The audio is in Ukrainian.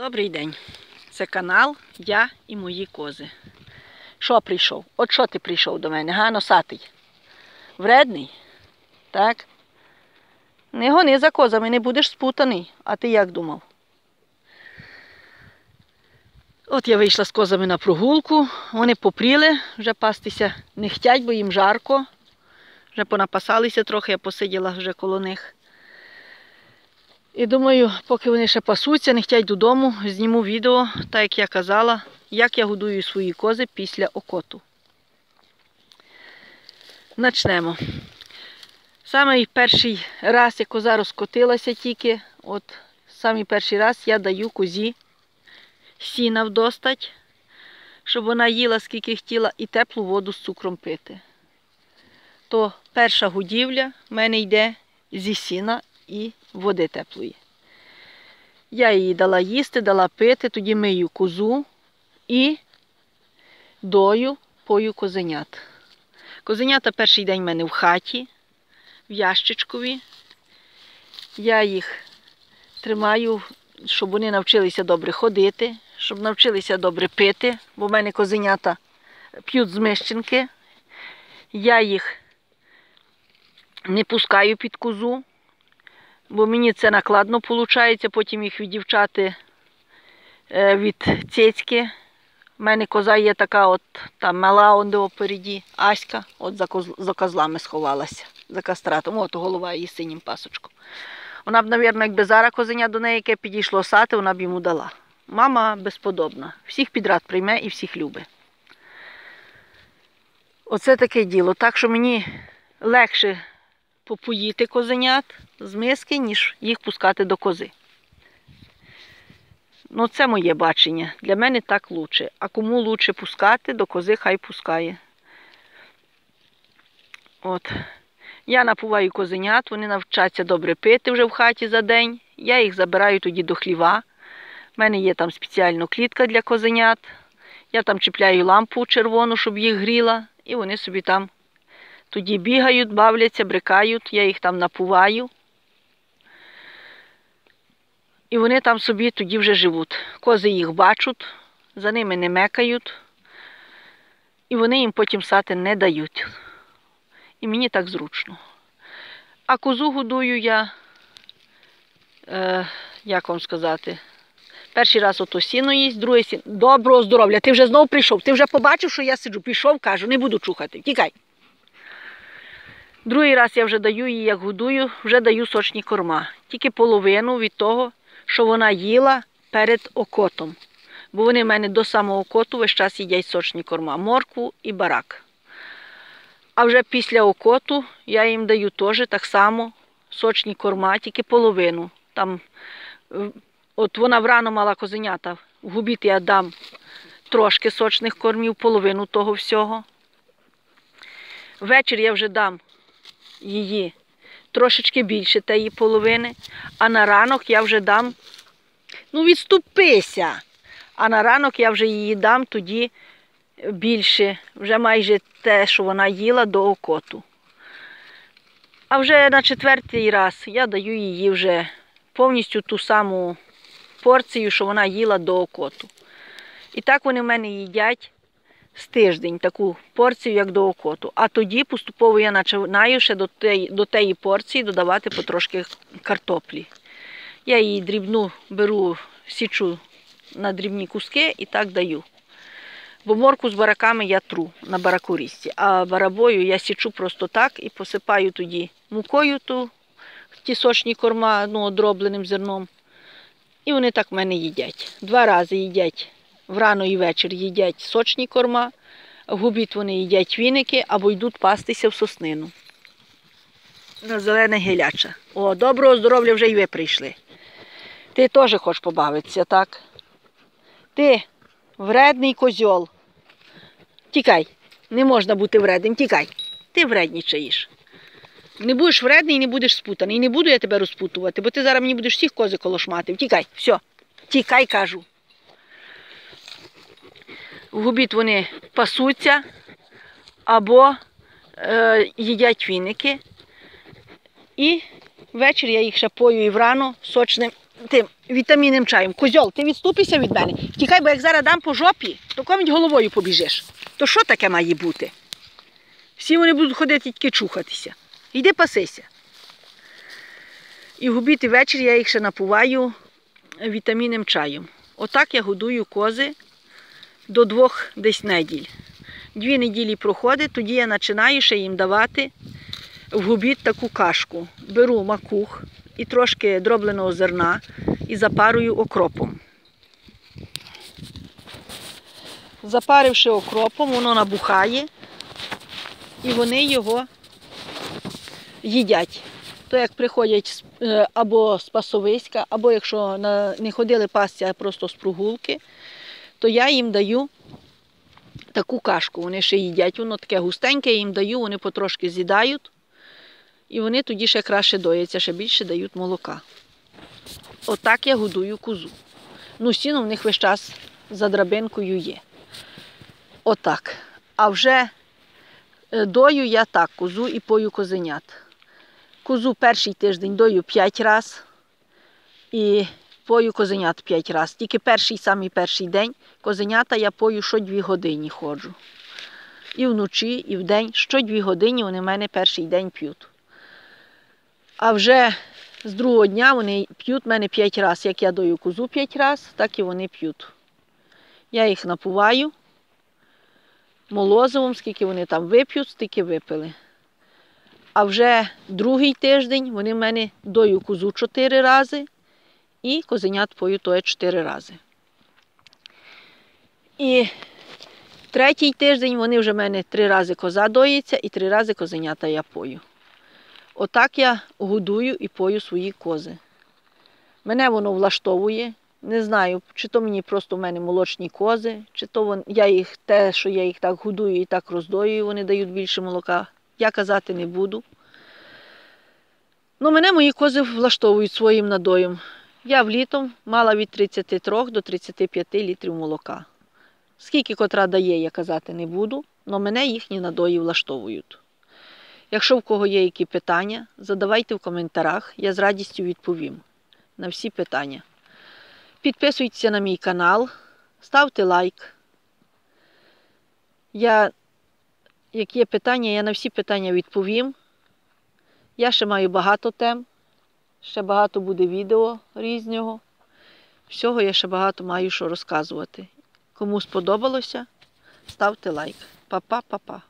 Добрий день. Це канал Я і мої кози. Що прийшов? От що ти прийшов до мене, га, носатий? Вредний? Так? Не гони за козами, не будеш спутаний. А ти як думав? От я вийшла з козами на прогулку, вони попріли, вже пастися не хтять, бо їм жарко. Вже понапасалися трохи, я посиділа вже коло них. І думаю, поки вони ще пасуться, не хтять додому, зніму відео, так як я казала, як я годую свої кози після окоту. Начнемо. Самий перший раз, як коза розкотилася тільки, от самий перший раз я даю козі сіна вдостать, щоб вона їла скільки хотіла, і теплу воду з цукром пити. То перша годівля в мене йде зі сіна і води теплої. Я їй дала їсти, дала пити, тоді мию козу і дою пою козенят. Козенята перший день в мене в хаті, в ящичкові. Я їх тримаю, щоб вони навчилися добре ходити, щоб навчилися добре пити, бо в мене козенята п'ють з мищенки. Я їх не пускаю під козу, бо мені це накладно виходить, потім їх віддівчати е, від цецьки. У мене коза є така, от там мала онде опереді, Аська, от за, коз, за козлами сховалася, за кастратом. От голова її синім пасочком. Вона б, мабуть, якби зараз козеня до неї, яке підійшло сати, вона б йому дала. Мама безподобна. Всіх підряд прийме і всіх любить. Оце таке діло. Так що мені легше попоїти козенят з миски, ніж їх пускати до кози. Ну, це моє бачення. Для мене так лучше. А кому лучше пускати, до кози хай пускає. От. Я напуваю козенят, вони навчаться добре пити вже в хаті за день. Я їх забираю тоді до хліва. У мене є там спеціальна клітка для козенят. Я там чіпляю лампу червону, щоб їх гріла, і вони собі там тоді бігають, бавляться, брикають, я їх там напуваю. І вони там собі тоді вже живуть. Кози їх бачать, за ними не мекають, і вони їм потім сати не дають. І мені так зручно. А козу годую я, е, як вам сказати, перший раз ото сіно їсть, другий сіно. Доброго здоров'я, ти вже знов прийшов, ти вже побачив, що я сиджу, пішов, кажу, не буду чухати. Тікай. Другий раз я вже даю її, як годую, вже даю сочні корма. Тільки половину від того, що вона їла перед окотом. Бо вони в мене до самого окоту весь час їдять сочні корма, моркву і барак. А вже після окоту я їм даю теж так само сочні корма, тільки половину. Там, От вона врано мала козенята, в губіт я дам трошки сочних кормів, половину того всього. Ввечері я вже дам її. Трошечки більше тієї половини, а на ранок я вже дам, ну відступися, а на ранок я вже її дам тоді більше, вже майже те, що вона їла до окоту. А вже на четвертий раз я даю її вже повністю ту саму порцію, що вона їла до окоту. І так вони в мене їдять з тиждень таку порцію, як до окоту. А тоді поступово я починаю ще до теї, до теї порції додавати потрошки картоплі. Я її дрібну беру, січу на дрібні куски і так даю. Бо морку з бараками я тру на баракурісті, а барабою я січу просто так і посипаю тоді мукою ту, ті сочні корма ну, одробленим зерном. І вони так в мене їдять. Два рази їдять врано і вечір їдять сочні корма, в обід вони їдять віники або йдуть пастися в соснину. На зелене гіляча. О, доброго здоров'я вже й ви прийшли. Ти теж хочеш побавитися, так? Ти вредний козьол. Тікай, не можна бути вредним, тікай. Ти вреднічаєш. Не будеш вредний і не будеш спутаний. І не буду я тебе розпутувати, бо ти зараз мені будеш всіх кози колошмати. Тікай, все, тікай, кажу. В обід вони пасуться або е, їдять віники. І ввечері я їх ще пою і врано сочним тим вітамінним чаєм. Козьол, ти відступися від мене. Тікай, бо як зараз дам по жопі, то коміть головою побіжиш. То що таке має бути? Всі вони будуть ходити тільки чухатися. Йди пасися. І в обід і вечір я їх ще напуваю вітамінним чаєм. Отак я годую кози до двох десь неділь. Дві неділі проходить, тоді я починаю ще їм давати в обід таку кашку. Беру макух і трошки дробленого зерна і запарую окропом. Запаривши окропом, воно набухає, і вони його їдять. То як приходять е, або з пасовиська, або якщо не ходили пасті, а просто з прогулки, то я їм даю таку кашку. Вони ще їдять, воно таке густеньке, я їм даю, вони потрошки з'їдають, і вони тоді ще краще дояться, ще більше дають молока. Отак я годую козу. Ну, сіно в них весь час за драбинкою є. Отак. А вже е, дою я так козу і пою козенят. Козу перший тиждень дою 5 разів і пою козенят 5 разів. Тільки перший самий перший день козенята я пою що 2 години ходжу. І вночі, і вдень, що 2 години вони в мене перший день п'ють. А вже з другого дня вони п'ють мене 5 разів. Як я дою козу 5 разів, так і вони п'ють. Я їх напуваю молозивом, скільки вони там вип'ють, стільки випили. А вже другий тиждень вони в мене дою козу 4 рази і козенят пою тоє 4 рази. І третій тиждень вони вже в мене 3 рази коза доїться і 3 рази козенята я пою. Отак я годую і пою свої кози. Мене воно влаштовує. Не знаю, чи то мені просто в мене молочні кози, чи то вон, я їх те, що я їх так годую і так роздоюю, вони дають більше молока. Я казати не буду. Ну, мене мої кози влаштовують своїм надоєм. Я влітом мала від 33 до 35 літрів молока. Скільки котра дає, я казати не буду, але мене їхні надої влаштовують. Якщо в кого є які питання, задавайте в коментарях, я з радістю відповім на всі питання. Підписуйтеся на мій канал, ставте лайк. Я, як є питання, я на всі питання відповім. Я ще маю багато тем, ще багато буде відео різного. Всього я ще багато маю що розказувати. Кому сподобалося, ставте лайк. Па-па-па-па.